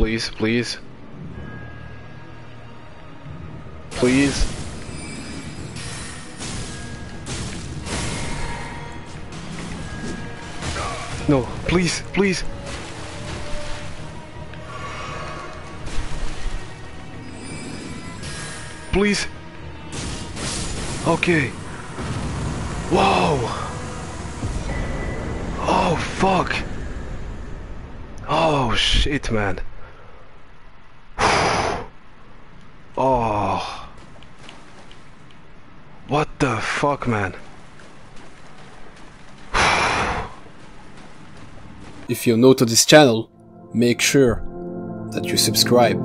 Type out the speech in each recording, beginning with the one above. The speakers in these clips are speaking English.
Please, please. Please. No, please, please. Please. Okay. Whoa. Oh, fuck. Oh, shit, man. Oh. What the fuck, man? If you're new to this channel, make sure that you subscribe.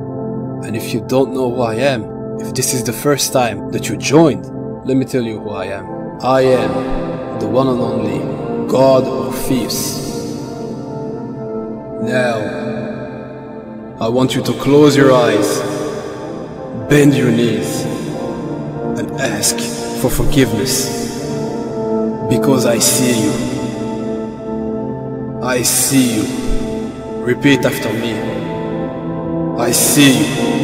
And if you don't know who I am, if this is the first time that you joined, let me tell you who I am. I am the one and only God Orpheus. Now, I want you to close your eyes, bend your knees, and ask for forgiveness. Because I see you. I see you. Repeat after me. I see you.